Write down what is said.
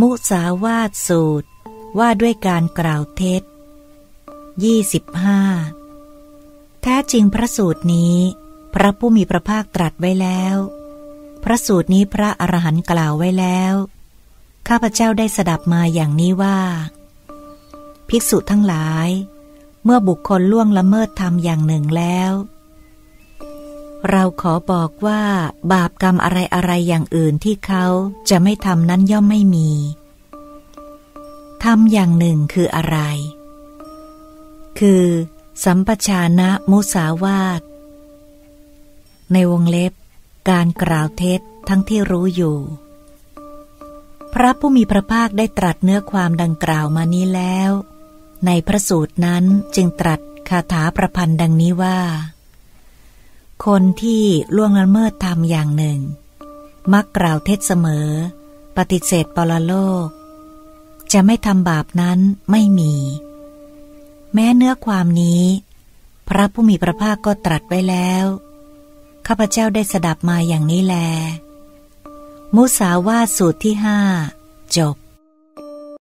มุสาวาทสูตร ว่าด้วยการกล่าวเท็จ 25 แท้จริงพระสูตรนี้ พระผู้มีพระภาคตรัสไว้แล้ว พระสูตรนี้พระอรหันต์กล่าวไว้แล้ว ข้าพเจ้าได้สดับมาอย่างนี้ว่า ภิกษุทั้งหลาย เมื่อบุคคลล่วงละเมิดทำอย่างหนึ่งแล้ว เราขอบอกว่าบาปกรรมอะไรอะไรอย่างอื่นที่เขาจะไม่ทำนั้นย่อมไม่มีทำอย่างหนึ่งคืออะไร คือ สัมปชานะมุสาวาตในวงเล็บ การกล่าวเท็จทั้งที่รู้อยู่ พระผู้มีพระภาคได้ตรัสเนื้อความดังกล่าวมานี้แล้ว ในพระสูตรนั้นจึงตรัสคาถาประพันธ์ดังนี้ว่า คนที่ล่วงละเมิดทำอย่างหนึ่ง มักกล่าวเท็จเสมอ ปฏิเสธปรโลก จะไม่ทำบาปนั้นไม่มี แม้เนื้อความนี้ พระผู้มีพระภาคก็ตรัสไว้แล้ว ข้าพเจ้าได้สดับมาอย่างนี้แล มุสาวาสูตรที่ห้าจบ